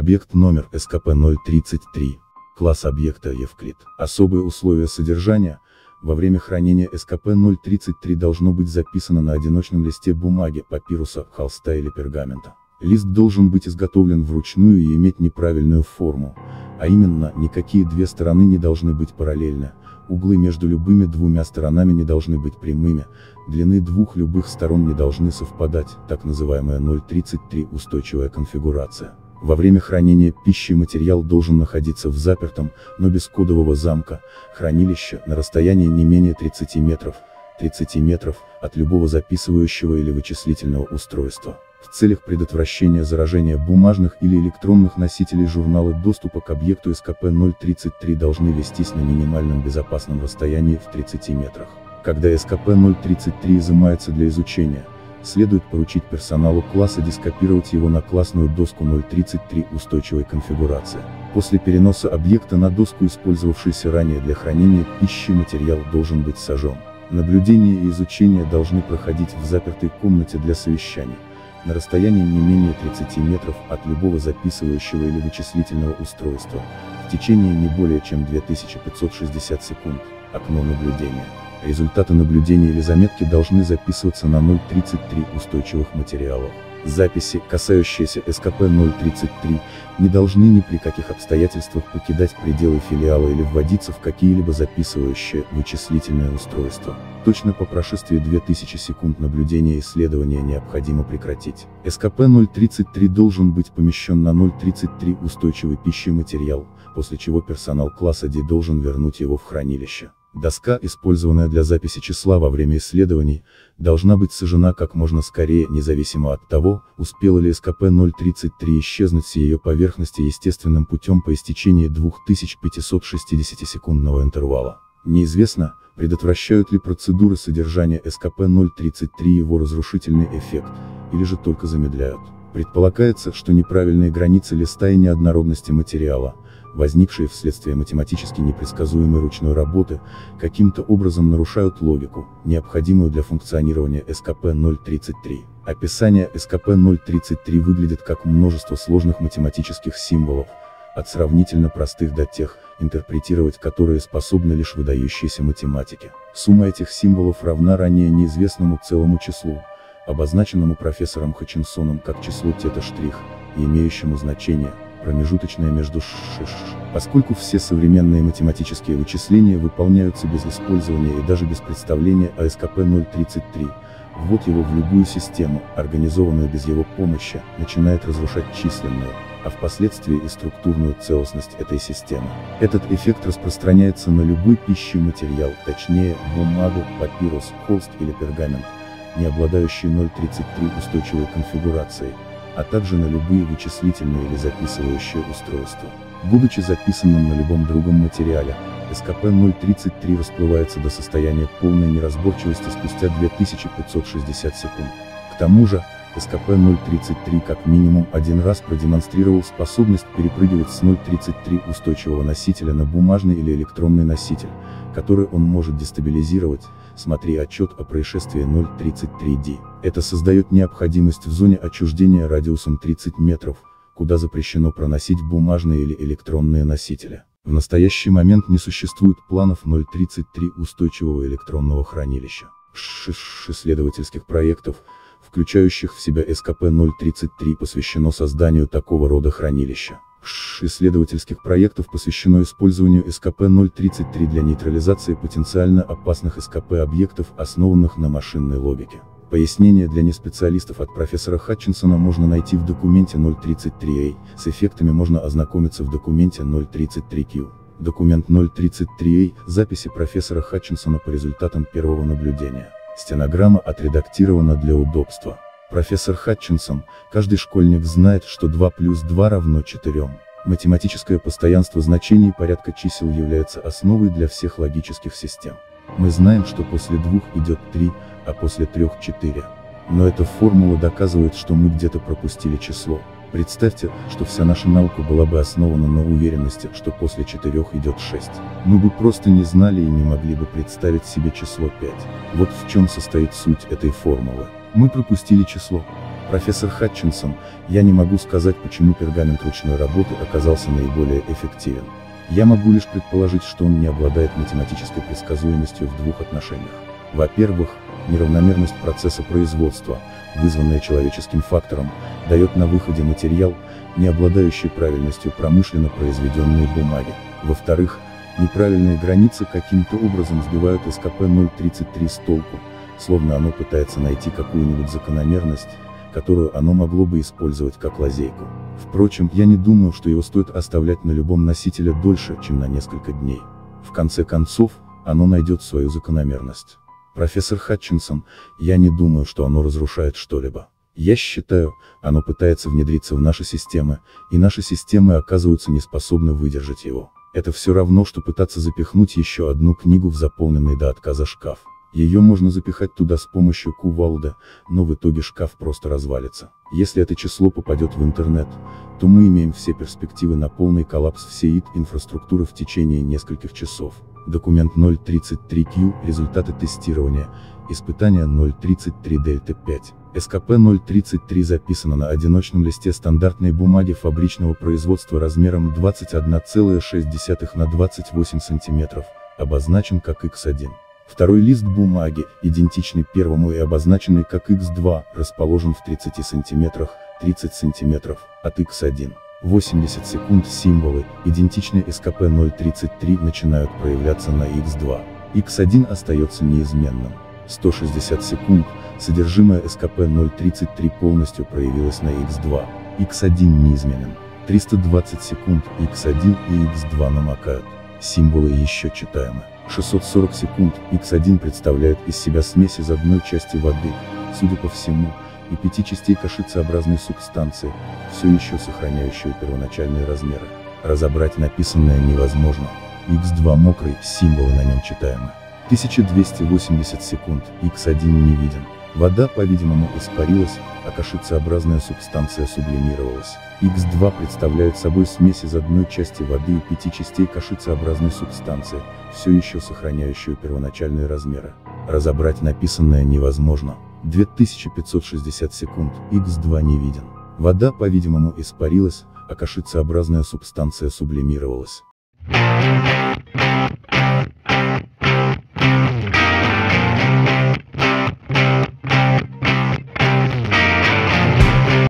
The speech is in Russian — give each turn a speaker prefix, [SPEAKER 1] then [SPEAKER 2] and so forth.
[SPEAKER 1] Объект номер СКП-033. Класс объекта Евклид. Особые условия содержания. Во время хранения СКП-033 должно быть записано на одиночном листе бумаги, папируса, холста или пергамента. Лист должен быть изготовлен вручную и иметь неправильную форму, а именно, никакие две стороны не должны быть параллельны, углы между любыми двумя сторонами не должны быть прямыми, длины двух любых сторон не должны совпадать, так называемая 0.33 устойчивая конфигурация. Во время хранения пищи материал должен находиться в запертом, но без кодового замка, хранилище, на расстоянии не менее 30 метров, 30 метров, от любого записывающего или вычислительного устройства. В целях предотвращения заражения бумажных или электронных носителей журналы доступа к объекту СКП-033 должны вестись на минимальном безопасном расстоянии в 30 метрах. Когда СКП-033 изымается для изучения, следует поручить персоналу класса дископировать его на классную доску 033 устойчивой конфигурации. После переноса объекта на доску использовавшийся ранее для хранения пищи материал должен быть сожжен. Наблюдение и изучение должны проходить в запертой комнате для совещаний, на расстоянии не менее 30 метров от любого записывающего или вычислительного устройства, в течение не более чем 2560 секунд, окно наблюдения. Результаты наблюдения или заметки должны записываться на 0.33 устойчивых материалов. Записи, касающиеся СКП-033, не должны ни при каких обстоятельствах покидать пределы филиала или вводиться в какие-либо записывающие, вычислительные устройства. Точно по прошествии 2000 секунд наблюдения исследования необходимо прекратить. СКП-033 должен быть помещен на 0.33 устойчивый пищи материал, после чего персонал класса D должен вернуть его в хранилище. Доска, использованная для записи числа во время исследований, должна быть сожжена как можно скорее, независимо от того, успела ли СКП-033 исчезнуть с ее поверхности естественным путем по истечении 2560-секундного интервала. Неизвестно, предотвращают ли процедуры содержания СКП-033 его разрушительный эффект, или же только замедляют. Предполагается, что неправильные границы листа и неоднородности материала, возникшие вследствие математически непредсказуемой ручной работы, каким-то образом нарушают логику, необходимую для функционирования СКП-033. Описание СКП-033 выглядит как множество сложных математических символов, от сравнительно простых до тех, интерпретировать которые способны лишь выдающиеся математики. Сумма этих символов равна ранее неизвестному целому числу, обозначенному профессором Хатчинсоном как число тета-штрих, имеющему значение промежуточное между ш, ш, ш. Поскольку все современные математические вычисления выполняются без использования и даже без представления о СКП-033, ввод его в любую систему, организованную без его помощи, начинает разрушать численную, а впоследствии и структурную целостность этой системы. Этот эффект распространяется на любой пищематериал, точнее, бумагу, папирус, холст или пергамент, не обладающий 0.33 устойчивой конфигурацией, а также на любые вычислительные или записывающие устройства. Будучи записанным на любом другом материале, СКП-033 расплывается до состояния полной неразборчивости спустя 2560 секунд. К тому же, СКП-033 как минимум один раз продемонстрировал способность перепрыгивать с 0.33 устойчивого носителя на бумажный или электронный носитель, который он может дестабилизировать, смотри отчет о происшествии 033D. Это создает необходимость в зоне отчуждения радиусом 30 метров, куда запрещено проносить бумажные или электронные носители. В настоящий момент не существует планов 033 устойчивого электронного хранилища. ШИШ исследовательских проектов, включающих в себя СКП-033 посвящено созданию такого рода хранилища. ШИШ исследовательских проектов посвящено использованию СКП-033 для нейтрализации потенциально опасных СКП-объектов, основанных на машинной логике. Пояснение для неспециалистов от профессора Хатчинсона можно найти в документе 033A, с эффектами можно ознакомиться в документе 033Q. Документ 033A, записи профессора Хатчинсона по результатам первого наблюдения. Стенограмма отредактирована для удобства. Профессор Хатчинсон, каждый школьник знает, что 2 плюс 2 равно 4. Математическое постоянство значений порядка чисел является основой для всех логических систем. Мы знаем, что после двух идет 3, а после трех 4. Но эта формула доказывает, что мы где-то пропустили число. Представьте, что вся наша наука была бы основана на уверенности, что после четырех идет 6. Мы бы просто не знали и не могли бы представить себе число 5. Вот в чем состоит суть этой формулы. Мы пропустили число. Профессор Хатчинсон, я не могу сказать, почему пергамент ручной работы оказался наиболее эффективен. Я могу лишь предположить, что он не обладает математической предсказуемостью в двух отношениях. Во-первых, неравномерность процесса производства, вызванная человеческим фактором, дает на выходе материал, не обладающий правильностью промышленно произведенной бумаги. Во-вторых, неправильные границы каким-то образом сбивают СКП-033 с толку, словно оно пытается найти какую-нибудь закономерность, которую оно могло бы использовать как лазейку. Впрочем, я не думаю, что его стоит оставлять на любом носителе дольше, чем на несколько дней. В конце концов, оно найдет свою закономерность. Профессор Хатчинсон, я не думаю, что оно разрушает что-либо. Я считаю, оно пытается внедриться в наши системы, и наши системы оказываются неспособны выдержать его. Это все равно, что пытаться запихнуть еще одну книгу в заполненный до отказа шкаф. Ее можно запихать туда с помощью кувалда, но в итоге шкаф просто развалится. Если это число попадет в интернет, то мы имеем все перспективы на полный коллапс всей инфраструктуры в течение нескольких часов. Документ 033Q, результаты тестирования, испытание 033 Дельта 5. СКП-033 записано на одиночном листе стандартной бумаги фабричного производства размером 21,6 на 28 см, обозначен как X1. Второй лист бумаги, идентичный первому и обозначенный как X2, расположен в 30 см, 30 см, от X1. 80 секунд символы, идентичные СКП-033 начинают проявляться на X2. X1 остается неизменным. 160 секунд, содержимое СКП-033 полностью проявилось на X2. X1 неизменен. 320 секунд, X1 и X2 намокают. Символы еще читаемы. 640 секунд, X1 представляет из себя смесь из одной части воды, судя по всему, и пяти частей кашицеобразной субстанции, все еще сохраняющую первоначальные размеры. Разобрать написанное невозможно. X2 мокрый, символы на нем читаемы. 1280 секунд, X1 не виден. Вода, по-видимому, испарилась, а кашицеобразная субстанция сублимировалась. X2 представляет собой смесь из одной части воды и пяти частей кашицеобразной субстанции, все еще сохраняющую первоначальные размеры. Разобрать написанное невозможно. 2560 секунд, X2 не виден. Вода, по-видимому, испарилась, а кашицеобразная субстанция сублимировалась.